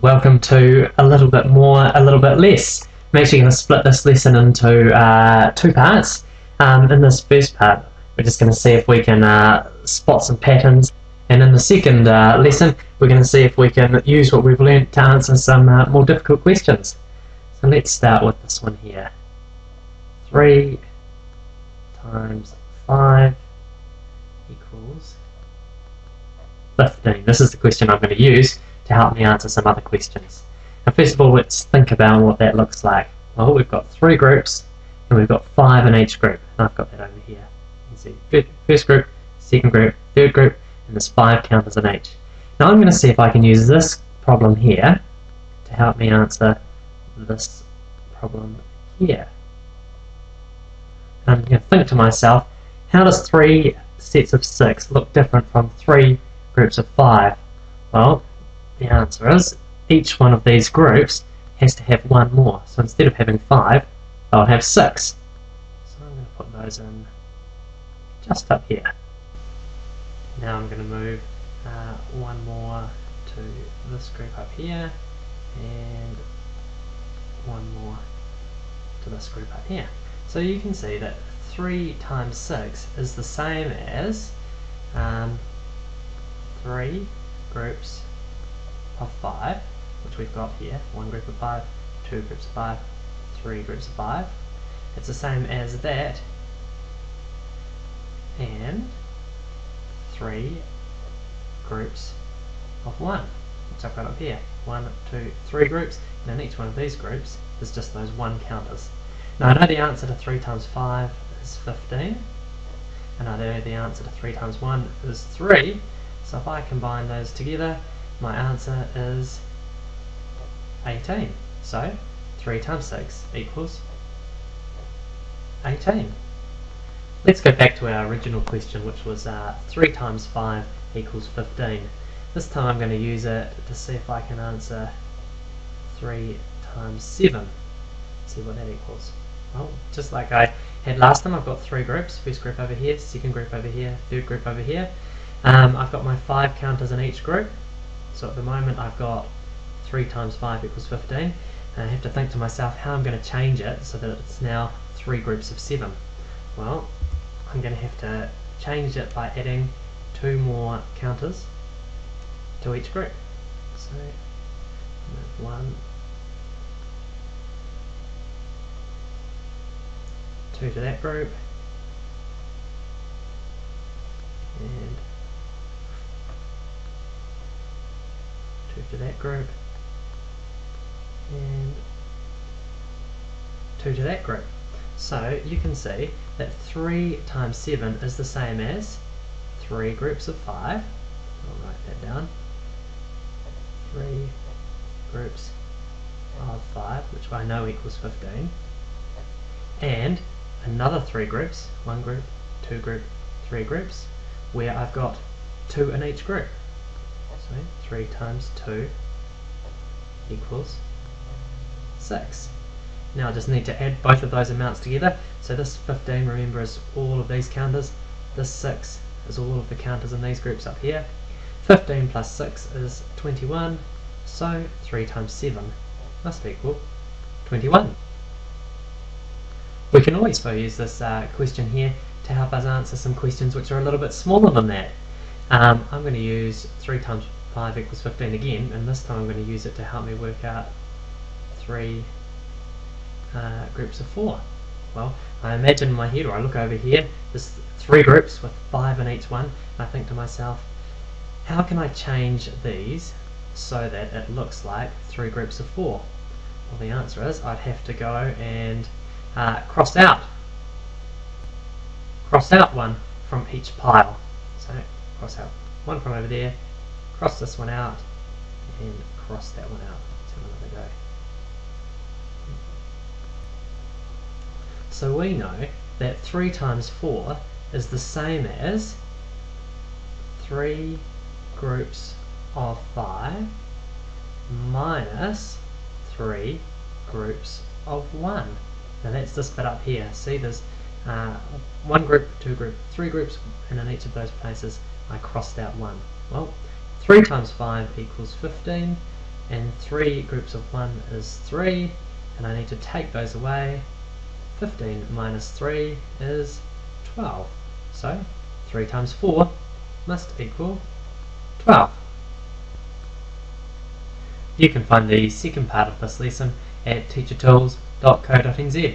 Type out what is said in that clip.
welcome to a little bit more, a little bit less. I'm actually going to split this lesson into uh, two parts. Um, in this first part, we're just going to see if we can uh, spot some patterns, and in the second uh, lesson, we're going to see if we can use what we've learned to answer some uh, more difficult questions. So let's start with this one here. 3 times 5 equals 15. This is the question I'm going to use to help me answer some other questions. Now first of all, let's think about what that looks like. Well, we've got three groups, and we've got five in each group. And I've got that over here. You see first group, second group, third group, and there's five counters in each. Now I'm going to see if I can use this problem here to help me answer this problem here. And I'm going to think to myself, how does three sets of six look different from three groups of five? Well, the answer is each one of these groups has to have one more. So instead of having five, I'll have six. So I'm going to put those in just up here. Now I'm going to move uh, one more to this group up here and one more to this group up here. So you can see that 3 times 6 is the same as um, 3 groups of 5, which we've got here, one group of 5, two groups of 5, three groups of 5. It's the same as that, and three groups of 1, which I've got up here. One, two, three groups, and in each one of these groups is just those 1 counters. Now I know the answer to 3 times 5 is 15, and I know the answer to 3 times 1 is 3, so if I combine those together, my answer is 18. So 3 times 6 equals 18. Let's go back to our original question which was uh, 3 times 5 equals 15. This time I'm going to use it to see if I can answer 3 times 7. See what that equals. Well, just like I had last time, I've got three groups. First group over here, second group over here, third group over here. Um, I've got my five counters in each group. So at the moment I've got 3 times 5 equals 15. And I have to think to myself how I'm going to change it so that it's now three groups of 7. Well, I'm going to have to change it by adding two more counters to each group. So, one, two to that group, and two to that group, and two to that group. So you can see that 3 times 7 is the same as 3 groups of 5. I'll write that down. 3 groups of 5, which I know equals 15. And another 3 groups, 1 group, 2 group, 3 groups, where I've got 2 in each group. So 3 times 2 equals 6. Now I just need to add both of those amounts together. So this 15, remember, is all of these counters. This 6 is all of the counters in these groups up here. 15 plus 6 is 21. So 3 times 7 must equal 21. We can also use this uh, question here to help us answer some questions which are a little bit smaller than that. Um, I'm going to use 3 times 5 equals 15 again, and this time I'm going to use it to help me work out 3 uh, groups of 4. Well, I imagine in my head, or I look over here, there's three groups with 5 in each one, and I think to myself, how can I change these so that it looks like three groups of 4? Well, the answer is I'd have to go and uh, cross out cross out one from each pile so cross out one from over there cross this one out and cross that one out let's have another go so we know that 3 times 4 is the same as 3 groups of 5 minus 3 groups of 1 now that's this bit up here. See there's uh, one group, two group, three groups, and in each of those places I crossed out one. Well, 3 times 5 equals 15, and 3 groups of 1 is 3, and I need to take those away. 15 minus 3 is 12. So 3 times 4 must equal 12. You can find the second part of this lesson at teachertools.co.nz.